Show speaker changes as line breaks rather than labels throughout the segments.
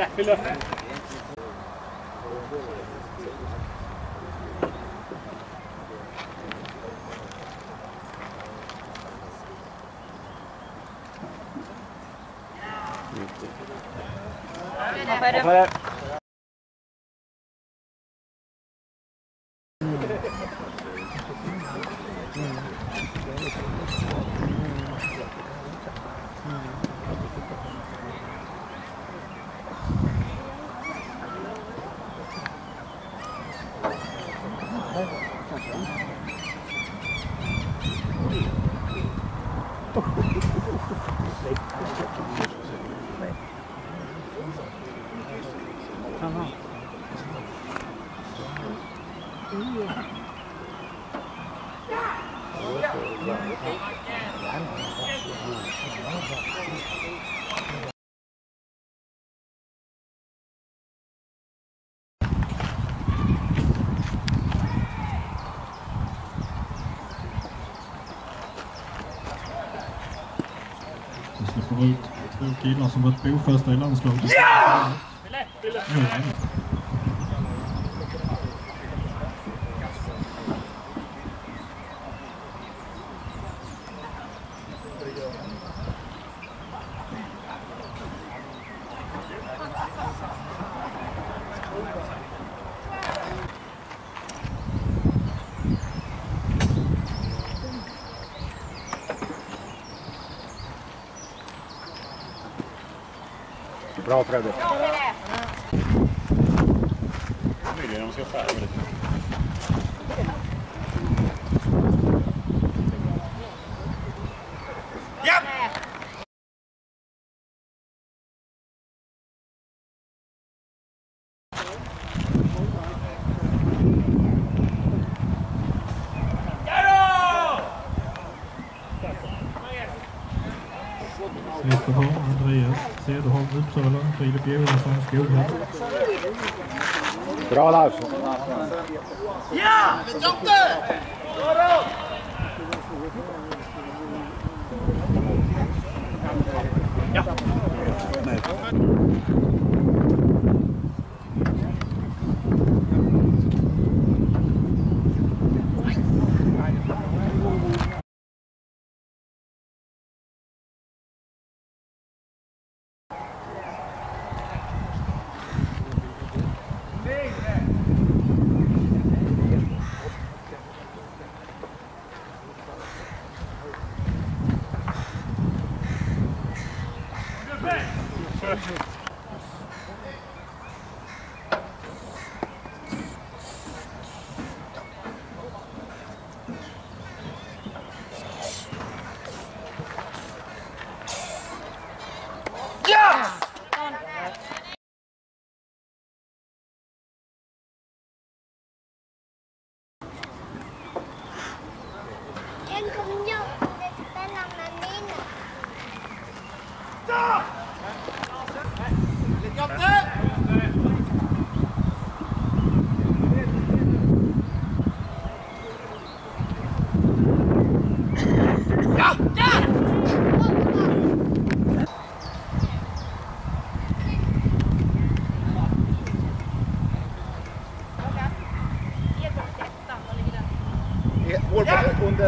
grábelo.
Para. Är det?
Vi ut två killar som varit bofasta i landslaget. Ja! Bravo, Fred. Cederholm, Uppsala, Filip Johansson, Skogheim.
Bra Larsson.
En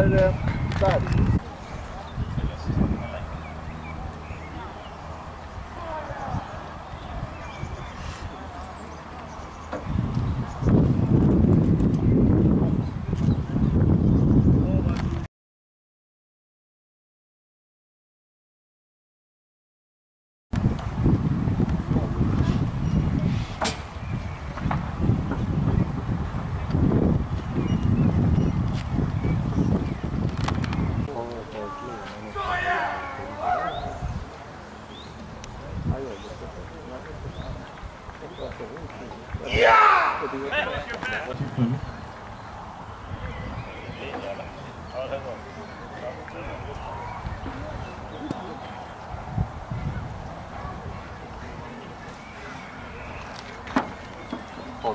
R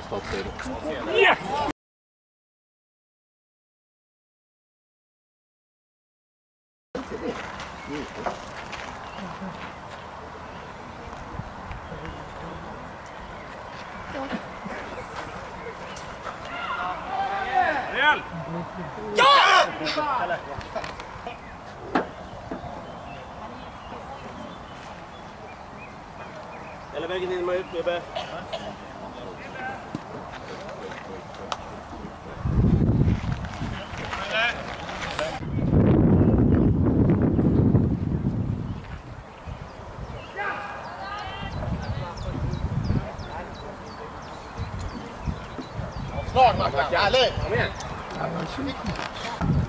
stopp
till.
Yes!
Ja!
Eller vägen in med ut,
Bibbe. Dale. Dale.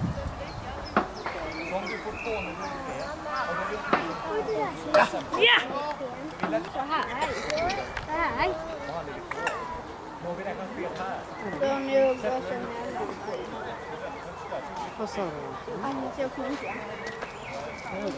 Kom igen.
Nej. Ja, ja. Det är det.
Jag satte... Mm, pappa. Ja! Så här. Så här. Går.
Vad sa du?
Annars jag kommer inte. Herregud.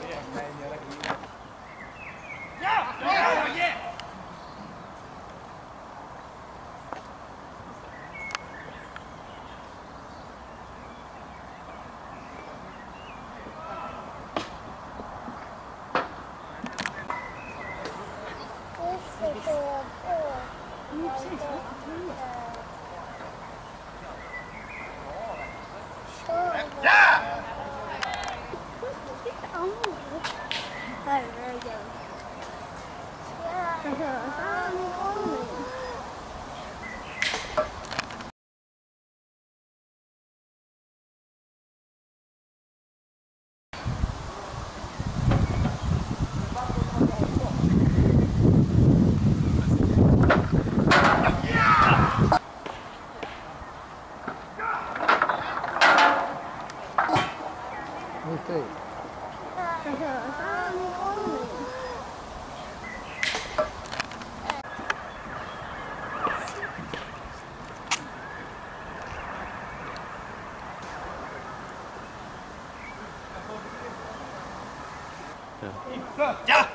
Ja!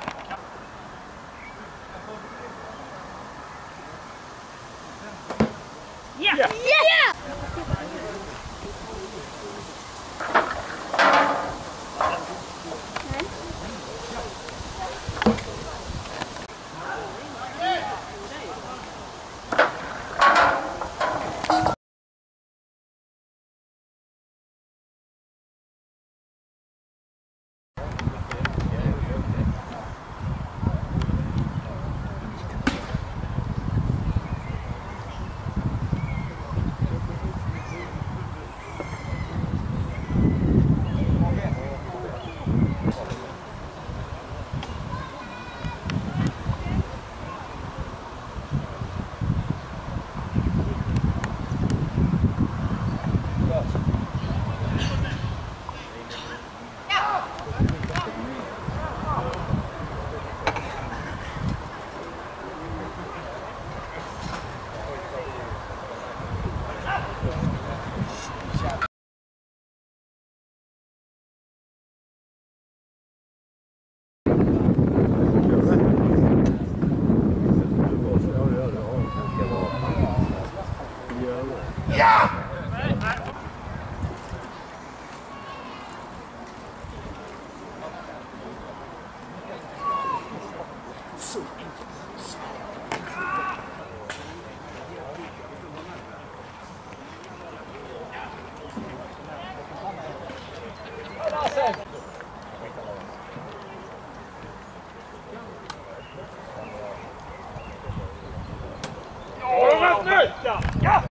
Ja!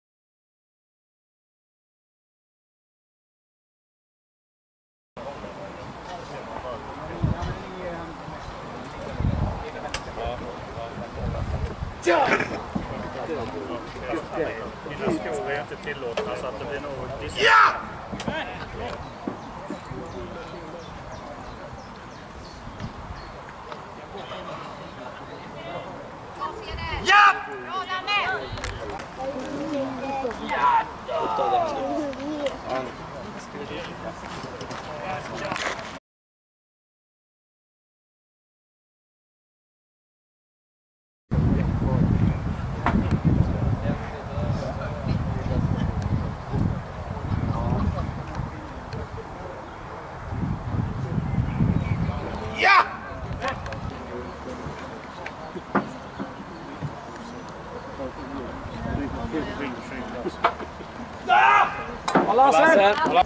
拉伸，拉伸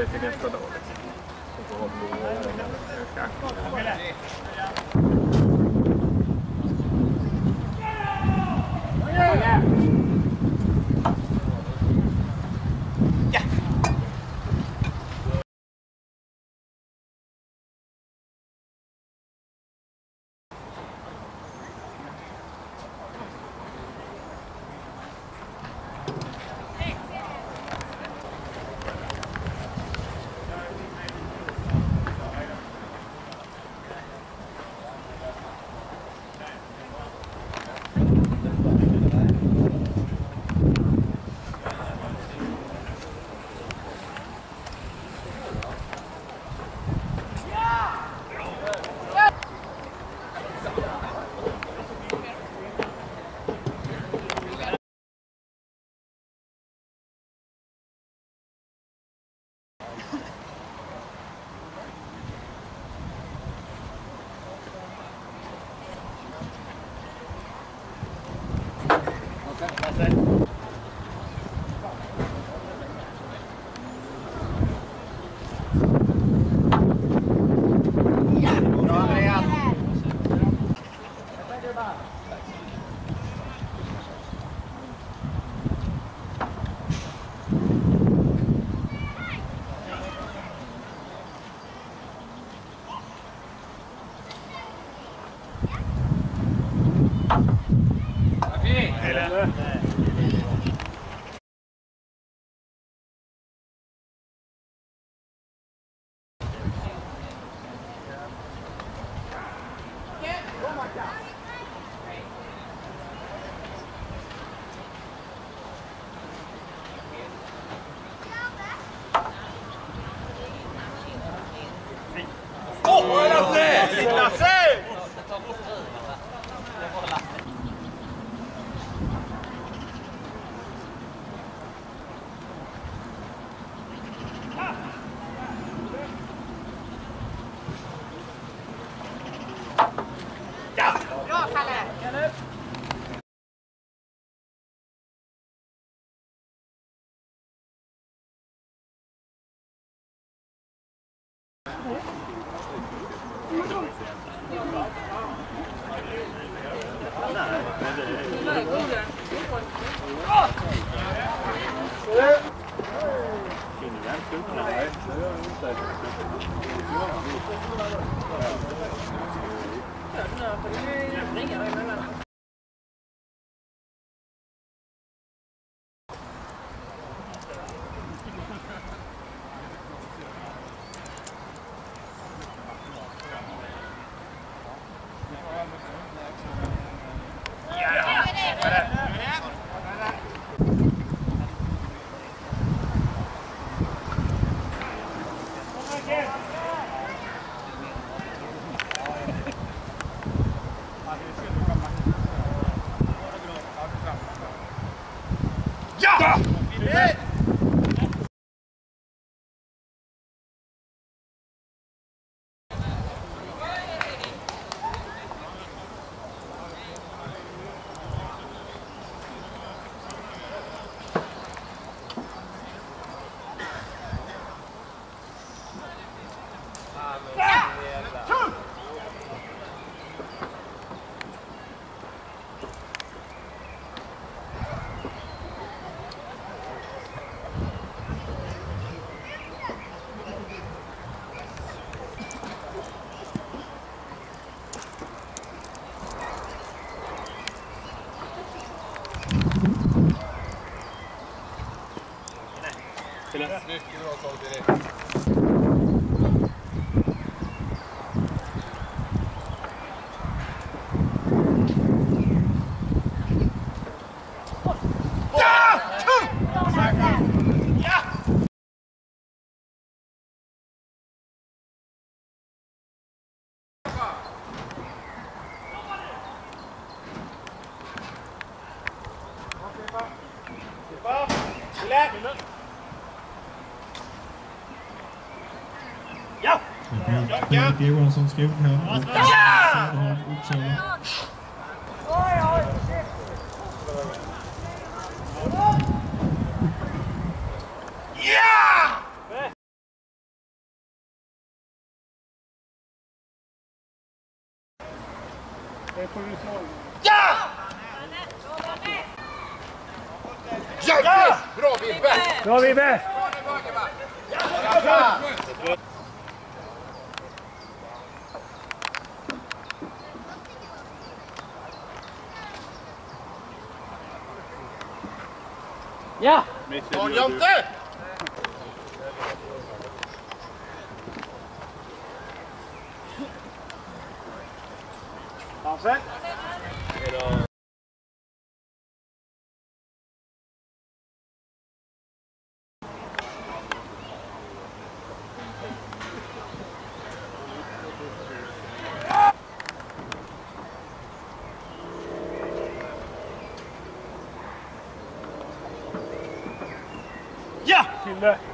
det
till nästa dag.
Liksom.
that Det. Ja! Yeah.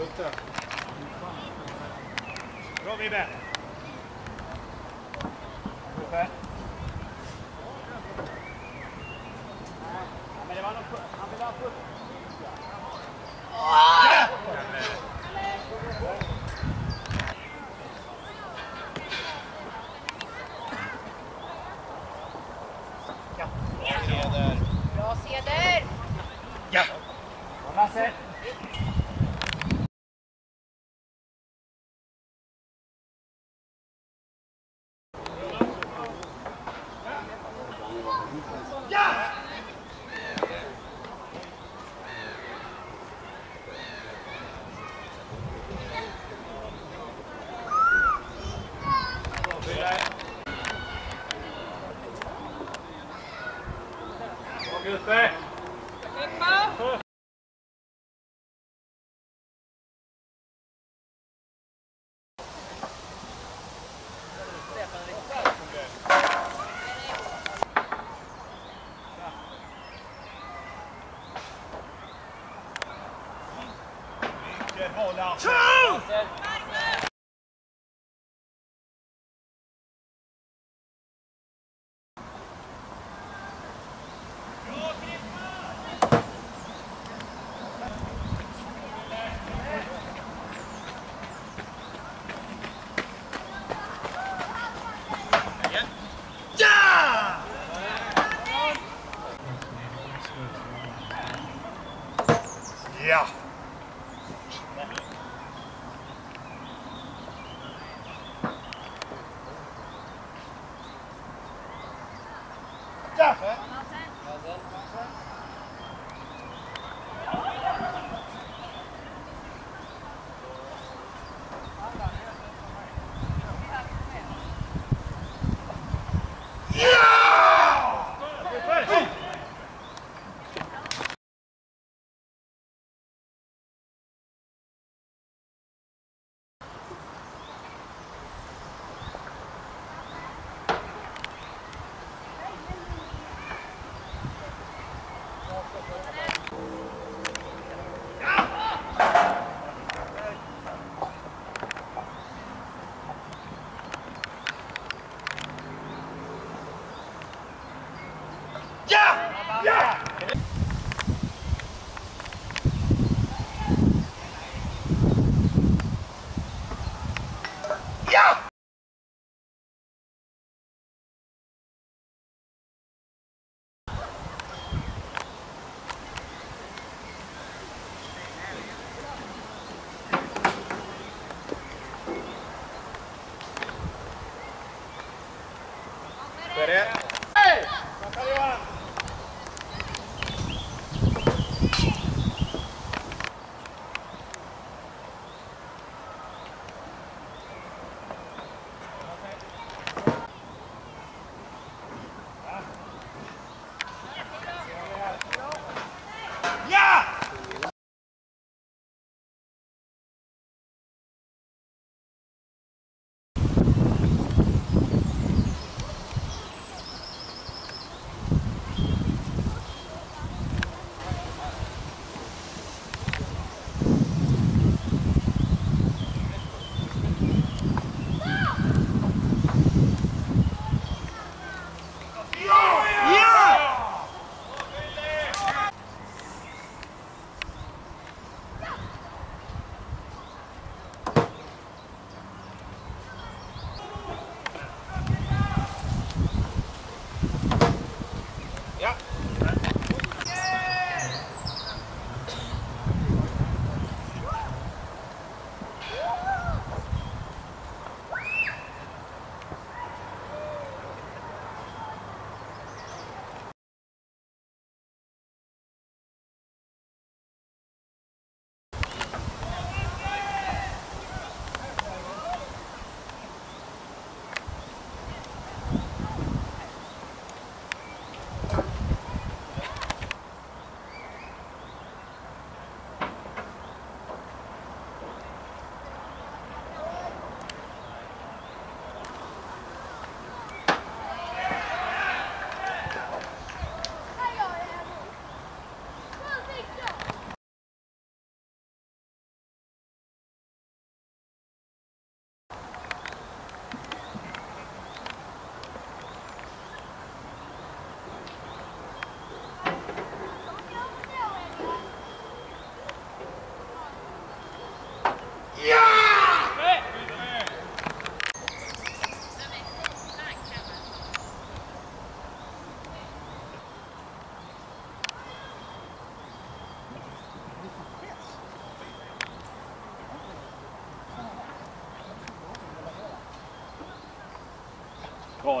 Weber. Weber. Ah, me le mano, me la Two.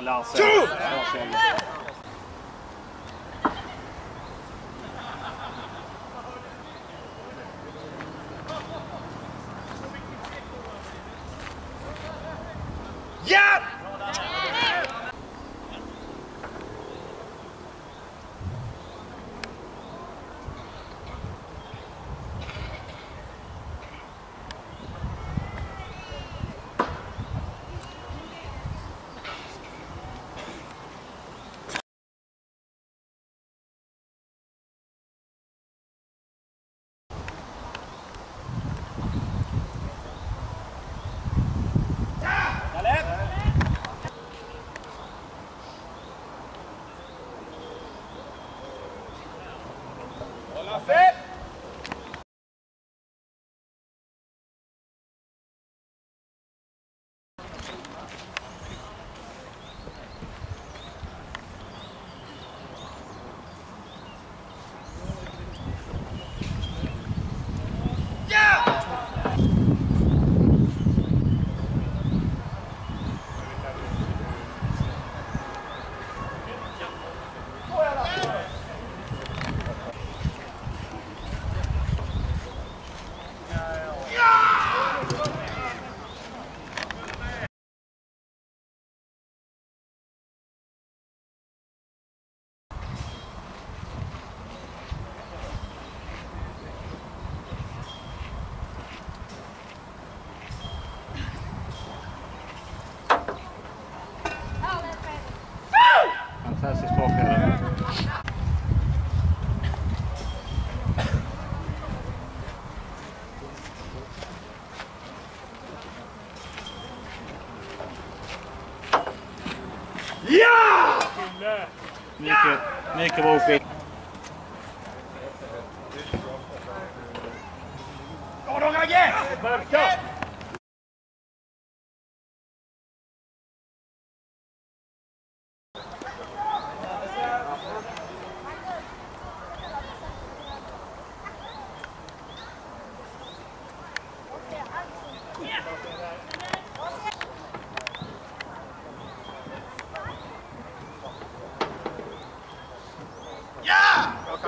bra
Larsen. Yeah! Nick a 0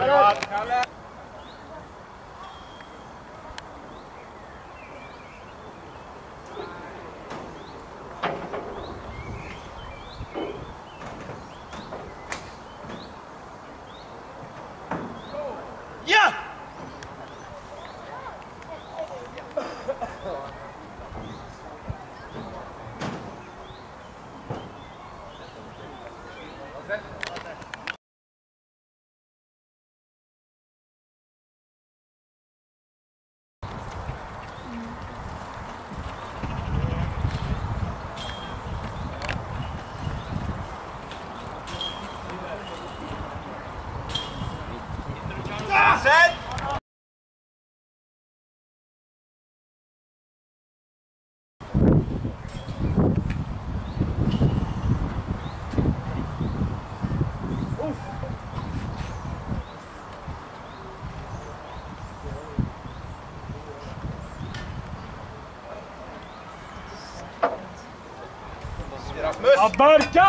धन्यवाद
Abarca!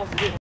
あすげえ